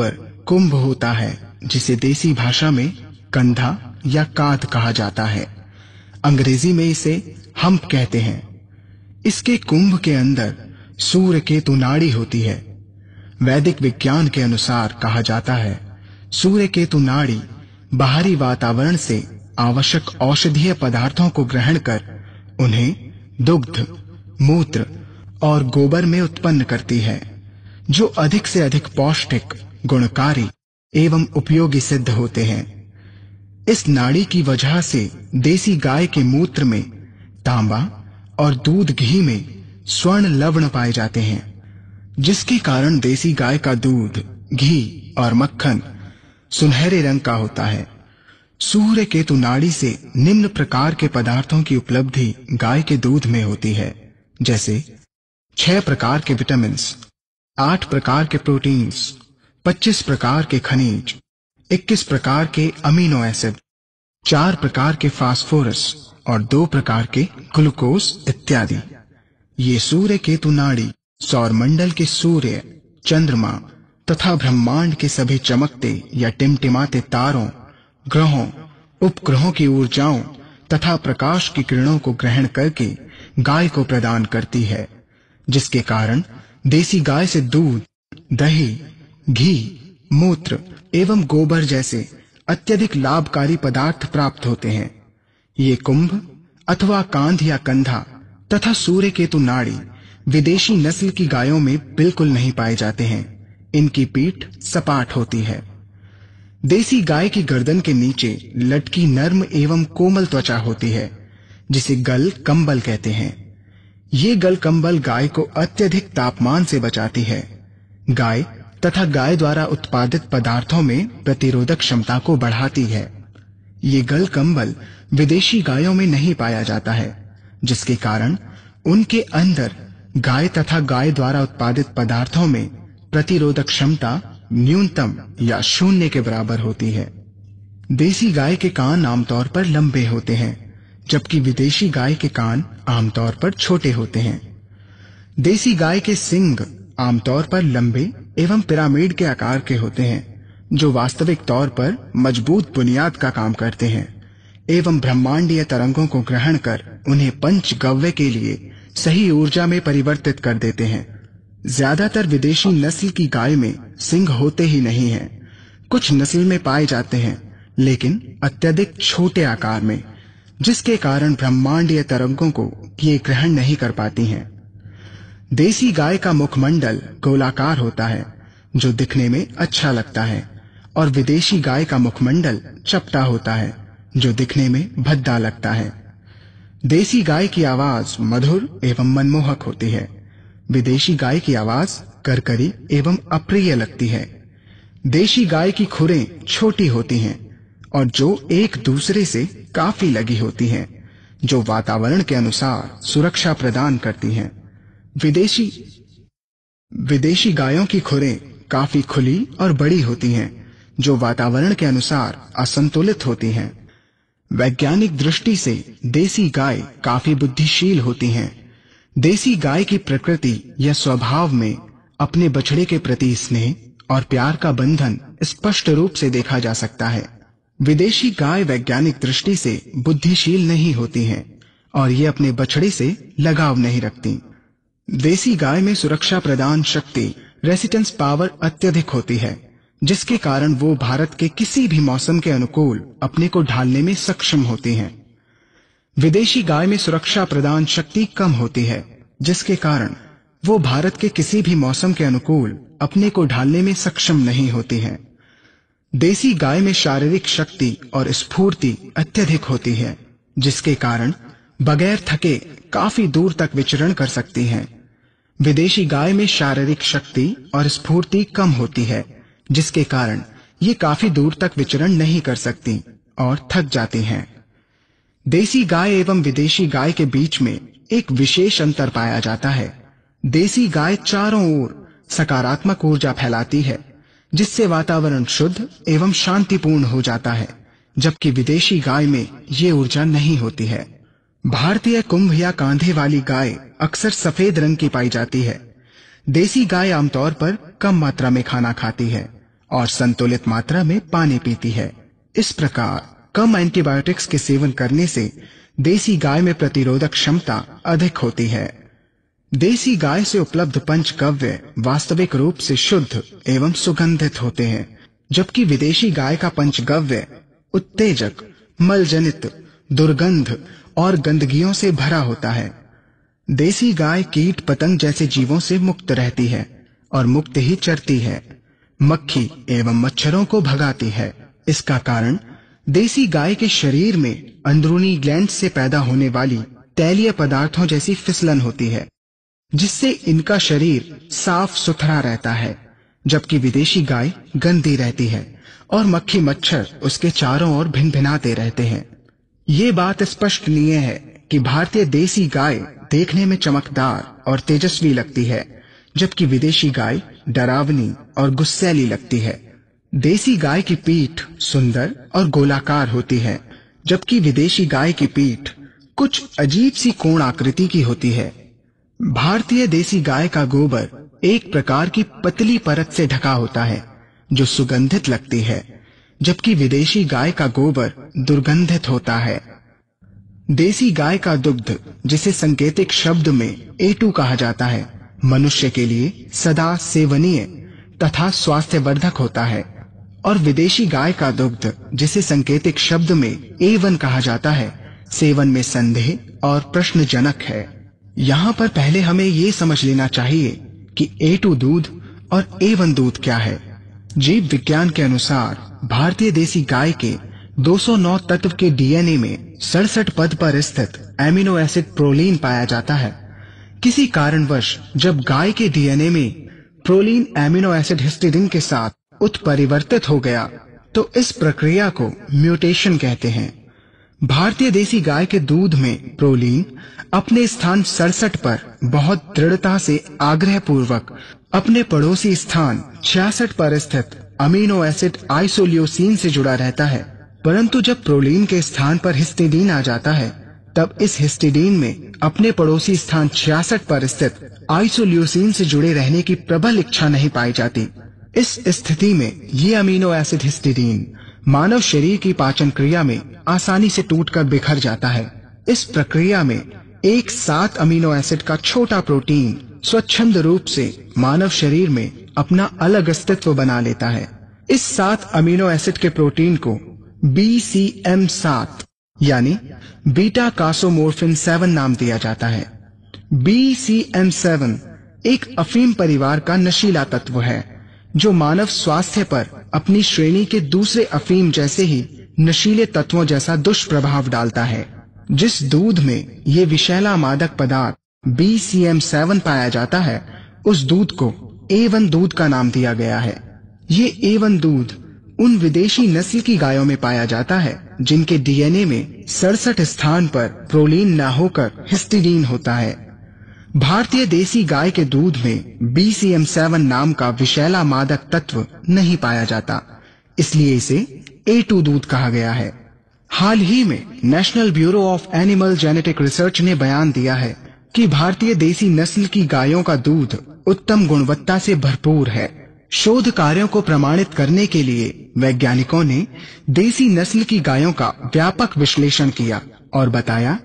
ऊपर कुंभ होता है, जिसे देसी भाषा में कंधा या काद कहा जाता है। अंग्रेज़ी में इसे हम्प कहते हैं। इसके कुंभ के अंदर सूर्य केतु नाड़ी होती है। वैदिक विज्ञान के अनुसार कहा जाता है सूर्य केतु नाड़ी बाहरी वातावरण से आवश्यक औषधीय पदार्थों को ग्रहण कर उन्हें दुग्ध, मूत्र और गोबर में उत्पन्न करती है, जो अधिक से अधिक पौष्टिक गुणकारी एवं उपयोगी सिद्ध होते हैं। इस नाड़ी की वजह से देसी गाय के मूत्र में तांबा और दूध घी में स्वर्ण लवण पाए जाते हैं जिसके कारण देसी गाय का दूध घी और मक्खन सुनहरे रंग का होता है। सूर्य केतु नाड़ी से निम्न प्रकार के पदार्थों की उपलब्धि गाय के दूध में होती है जैसे छह प्रकार के विटामिन आठ प्रकार के प्रोटीन्स, पच्चीस प्रकार के खनिज, इक्कीस प्रकार के अमीनो एसिड, चार प्रकार के फास्फोरस और दो प्रकार के ग्लूकोज इत्यादि। ये सूर्य केतु नाड़ी सौर मंडल के सूर्य, चंद्रमा तथा ब्रह्मांड के सभी चमकते या टिमटिमाते तारों, ग्रहों, उपग्रहों की ऊर्जाओं तथा प्रकाश की किरणों को ग्रहण करके गाय को प्रदान करती है, जिसके कारण देसी गाय से दूध, दही घी, मूत्र एवं गोबर जैसे अत्यधिक लाभकारी पदार्थ प्राप्त होते हैं। ये कुंभ अथवा कांध या कंधा तथा सूर्य केतु नाड़ी विदेशी नस्ल की गायों में बिल्कुल नहीं पाए जाते हैं। इनकी पीठ सपाट होती है। देसी गाय की गर्दन के नीचे लटकी नर्म एवं कोमल त्वचा होती है, जिसे गल कंबल कहते हैं। ये गल कंबल गाय को अत्यधिक तापमान से बचाती है। गाय तथा गाय द्वारा उत्पादित पदार्थों में प्रतिरोधक क्षमता को बढ़ाती है। ये गल कंबल विदेशी गायों में नहीं पाया जाता है, जिसके कारण उनके अंदर गाय तथा गाय द्वारा उत्पादित पदार्थों में प्रतिरोधक क्षमता न्यूनतम या शून्य के बराबर होती है। देसी गाय के कान आमतौर पर लंबे होते हैं, जबकि विदेशी गाय के कान आमतौर पर छोटे होते हैं। देसी गाय के सिंग आमतौर पर लंबे एवं पिरामिड के आकार के होते हैं, जो वास्तविक तौर पर मज़बूत बुनियाद का काम करते हैं, एवं ब्रह्मांडीय तरंगों को ग्रहण कर उन्हें पंच गव्य के लिए सही ऊर्जा में परिवर्तित कर देते हैं ज़्यादातर विदेशी नस्ल की गाय में सिंह होते ही नहीं हैं। कुछ नस्ल में पाए जाते हैं, लेकिन अत्यधिक छोटे आकार में, जिसके कारण ब्रह्मांडीय तरंगों को ये ग्रहण नहीं कर पाती हैं देसी गाय का मुखमंडल गोलाकार होता है, जो दिखने में अच्छा लगता है, और विदेशी गाय का मुखमंडल चपटा होता है, जो दिखने में भद्दा लगता है। देसी गाय की आवाज़ मधुर एवं मनमोहक होती है। विदेशी गाय की आवाज़ करकरी एवं अप्रिय लगती है। देशी गाय की खुरें छोटी होती हैं, और जो एक दूसरे से काफ़ी लगी होती हैं, जो वातावरण के अनुसार सुरक्षा प्रदान करती हैं। विदेशी विदेशी गायों की खुरें काफ़ी खुली और बड़ी होती हैं, जो वातावरण के अनुसार असंतुलित होती हैं। वैज्ञानिक दृष्टि से देसी गाय काफ़ी बुद्धिशील होती हैं। देसी गाय की प्रकृति या स्वभाव में अपने बछड़े के प्रति स्नेह और प्यार का बंधन स्पष्ट रूप से देखा जा सकता है। विदेशी गाय वैज्ञानिक दृष्टि से बुद्धिशील नहीं होती हैं और ये अपने बछड़े से लगाव नहीं रखती। देसी गाय में सुरक्षा प्रदान शक्ति रेसिटेंस पावर अत्यधिक होती है, जिसके कारण वो भारत के किसी भी मौसम के अनुकूल अपने को ढालने में सक्षम होती हैं। विदेशी गाय में सुरक्षा प्रदान शक्ति कम होती है, जिसके कारण वो भारत के किसी भी मौसम के अनुकूल अपने को ढालने में सक्षम नहीं होती है। देसी गाय में शारीरिक शक्ति और स्फूर्ति अत्यधिक होती है, जिसके कारण बगैर थके काफ़ी दूर तक विचरण कर सकती हैं। विदेशी गाय में शारीरिक शक्ति और स्फूर्ति कम होती है, जिसके कारण ये काफ़ी दूर तक विचरण नहीं कर सकती और थक जाती हैं। देसी गाय एवं विदेशी गाय के बीच में एक विशेष अंतर पाया जाता है। देसी गाय चारों ओर सकारात्मक ऊर्जा फैलाती है, जिससे वातावरण शुद्ध एवं शांतिपूर्ण हो जाता है, जबकि विदेशी गाय में ये ऊर्जा नहीं होती है। भारतीय कुंभ या कांधे वाली गाय अक्सर सफ़ेद रंग की पाई जाती है। देसी गाय आमतौर पर कम मात्रा में खाना खाती है और संतुलित मात्रा में पानी पीती है। इस प्रकार कम एंटीबायोटिक्स के सेवन करने से देसी गाय में प्रतिरोधक क्षमता अधिक होती है। देसी गाय से उपलब्ध पंचगव्य वास्तविक रूप से शुद्ध एवं सुगंधित होते हैं, जबकि विदेशी गाय का पंचगव्य उत्तेजक, मलजनित दुर्गंध और गंदगियों से भरा होता है। देसी गाय कीट पतंग जैसे जीवों से मुक्त रहती है और मुक्त ही चरती है। मक्खी एवं मच्छरों को भगाती है। इसका कारण, देसी गाय के शरीर में अंदरूनी ग्लैंड से पैदा होने वाली तैलीय पदार्थों जैसी फिसलन होती है, जिससे इनका शरीर साफ़ सुथरा रहता है, जबकि विदेशी गाय गंदी रहती है और मक्खी मच्छर उसके चारों ओर भिन भिनाते रहते हैं। ये बात स्पष्टनीय है कि भारतीय देसी गाय देखने में चमकदार और तेजस्वी लगती है, जबकि विदेशी गाय डरावनी और गुस्सैली लगती है। देसी गाय की पीठ सुंदर और गोलाकार होती है, जबकि विदेशी गाय की पीठ कुछ अजीब सी कोण आकृति की होती है। भारतीय देसी गाय का गोबर एक प्रकार की पतली परत से ढका होता है, जो सुगंधित लगती है। जबकि विदेशी गाय का गोबर दुर्गंधित होता है। देसी गाय का दुग्ध, जिसे संकेतिक शब्द में एटू कहा जाता है, मनुष्य के लिए सदा सेवनीय तथा स्वास्थ्यवर्धक होता है। और विदेशी गाय का दुग्ध, जिसे संकेतिक शब्द में एवन कहा जाता है, सेवन में संदेह और प्रश्नजनक है। यहाँ पर पहले हमें ये समझ लेना चाहिए कि ए टू दूध और ए वन दूध क्या है। जीव विज्ञान के अनुसार भारतीय देसी गाय के 209 तत्व के डीएनए में सड़सठ पद पर स्थित एमिनो एसिड प्रोलीन पाया जाता है। किसी कारणवश जब गाय के डीएनए में प्रोलीन एमिनो एसिड हिस्टिडिन के साथ उत्परिवर्तित हो गया तो इस प्रक्रिया को म्यूटेशन कहते हैं। भारतीय देसी गाय के दूध में प्रोलीन अपने स्थान सड़सठ पर बहुत दृढ़ता से आग्रह पूर्वक अपने पड़ोसी स्थान छियासठ पर स्थित अमीनो एसिड आइसोलियोसिन से जुड़ा रहता है। परंतु जब प्रोलीन के स्थान पर हिस्टिडीन आ जाता है, तब इस हिस्टिडीन में अपने पड़ोसी स्थान छियासठ पर स्थित आइसोल्यूसिन से जुड़े रहने की प्रबल इच्छा नहीं पाई जाती। इस स्थिति में ये अमीनो एसिड हिस्टिडीन मानव शरीर की पाचन क्रिया में आसानी से टूटकर बिखर जाता है। इस प्रक्रिया में एक साथ अमीनो एसिड का छोटा प्रोटीन स्वच्छंद रूप से मानव शरीर में अपना अलग अस्तित्व बना लेता है। इस सात अमीनो एसिड के प्रोटीन को बी सी एम सात, यानी बीटा कासोमोर्फिन सेवन नाम दिया जाता है। बी सी एम सेवन एक अफीम परिवार का नशीला तत्व है, जो मानव स्वास्थ्य पर अपनी श्रेणी के दूसरे अफीम जैसे ही नशीले तत्वों जैसा दुष्प्रभाव डालता है। जिस दूध में ये विषैला मादक पदार्थ बी सी एम सेवन पाया जाता है, उस दूध को ए वन दूध का नाम दिया गया है। ये ए वन दूध उन विदेशी नस्ल की गायों में पाया जाता है, जिनके डीएनए में सड़सठ स्थान पर प्रोलीन न होकर हिस्टिडीन होता है। भारतीय देसी गाय के दूध में बीसीएम सेवन नाम का विशैला मादक तत्व नहीं पाया जाता, इसलिए इसे ए टू दूध कहा गया है। हाल ही में national bureau of animal genetic research ने बयान दिया है कि भारतीय देसी नस्ल की गायों का दूध उत्तम गुणवत्ता से भरपूर है। शोध कार्यों को प्रमाणित करने के लिए वैज्ञानिकों ने देसी नस्ल की गायों का व्यापक विश्लेषण किया और बताया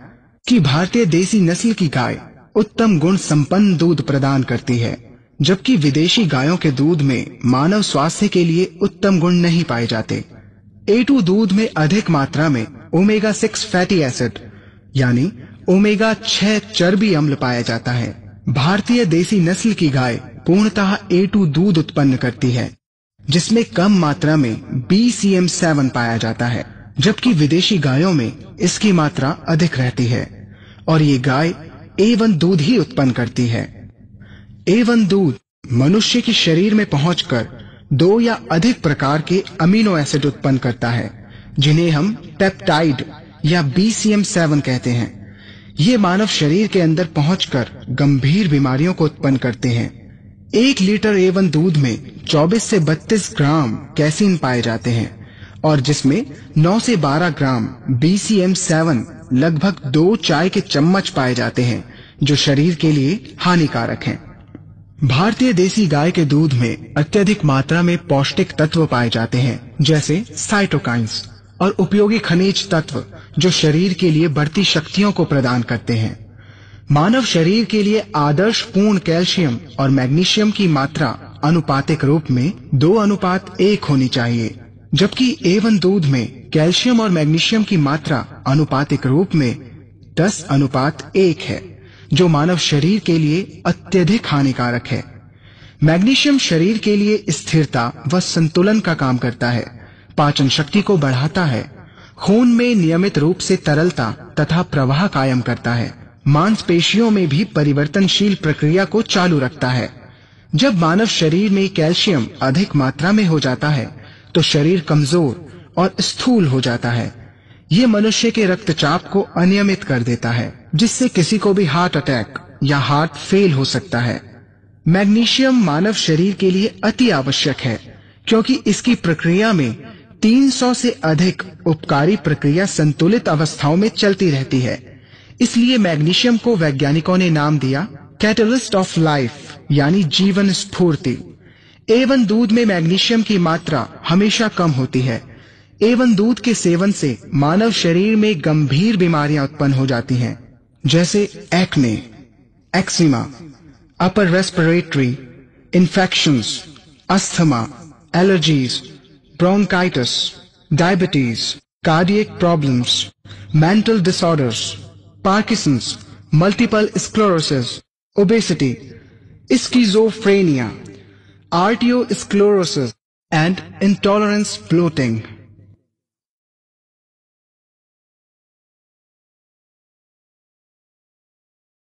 कि भारतीय देसी नस्ल की गाय उत्तम गुण संपन्न दूध प्रदान करती है, जबकि विदेशी गायों के दूध में मानव स्वास्थ्य के लिए उत्तम गुण नहीं पाए जाते। ए दूध में अधिक मात्रा में ओमेगा सिक्स फैटी एसिड यानी ओमेगा छह चर्बी अम्ल पाया जाता है। भारतीय देसी नस्ल की गाय पूर्णतः ए टू दूध उत्पन्न करती है, जिसमें कम मात्रा में बी सी एम सेवन पाया जाता है, जबकि विदेशी गायों में इसकी मात्रा अधिक रहती है, और ये गाय ए वन दूध ही उत्पन्न करती है। ए वन दूध मनुष्य के शरीर में पहुंचकर दो या अधिक प्रकार के अमीनो एसिड उत्पन्न करता है, जिन्हें हम पेप्टाइड या बीसीएम सेवन कहते हैं। ये मानव शरीर के अंदर पहुंचकर गंभीर बीमारियों को उत्पन्न करते हैं। एक लीटर एवन दूध में 24 से 32 ग्राम कैसीन पाए जाते हैं और जिसमें 9 से 12 ग्राम बीसीएम सेवन लगभग दो चाय के चम्मच पाए जाते हैं, जो शरीर के लिए हानिकारक हैं। भारतीय देसी गाय के दूध में अत्यधिक मात्रा में पौष्टिक तत्व पाए जाते हैं, जैसे साइटोकाइंस और उपयोगी खनिज तत्व जो शरीर के लिए बढ़ती शक्तियों को प्रदान करते हैं। मानव शरीर के लिए आदर्श पूर्ण कैल्शियम और मैग्नीशियम की मात्रा अनुपातिक रूप में दो अनुपात एक होनी चाहिए, जबकि एवन दूध में कैल्शियम और मैग्नीशियम की मात्रा अनुपातिक रूप में दस अनुपात एक है, जो मानव शरीर के लिए अत्यधिक हानिकारक है। मैग्नीशियम शरीर के लिए स्थिरता व संतुलन का काम करता है पाचन शक्ति को बढ़ाता है। खून में नियमित रूप से तरलता तथा प्रवाह कायम करता है। मांसपेशियों में भी परिवर्तनशील प्रक्रिया को चालू रखता है। जब मानव शरीर में कैल्शियम अधिक मात्रा में हो जाता है तो शरीर कमज़ोर और स्थूल हो जाता है। ये मनुष्य के रक्तचाप को अनियमित कर देता है, जिससे किसी को भी हार्ट अटैक या हार्ट फेल हो सकता है। मैग्नीशियम मानव शरीर के लिए अति आवश्यक है, क्योंकि इसकी प्रक्रिया में 300 से अधिक उपकारी प्रक्रिया संतुलित अवस्थाओं में चलती रहती है। इसलिए मैग्नीशियम को वैज्ञानिकों ने नाम दिया कैटलिस्ट ऑफ़ लाइफ, यानी जीवन स्फूर्ति। एवन दूध में मैग्नीशियम की मात्रा हमेशा कम होती है। एवन दूध के सेवन से मानव शरीर में गंभीर बीमारियाँ उत्पन्न हो जाती हैं, जैसे acne eczema upper respiratory infections asthma allergies bronchitis, diabetes, cardiac problems, mental disorders, Parkinson's, multiple sclerosis, obesity, schizophrenia, arteriosclerosis, and intolerance bloating.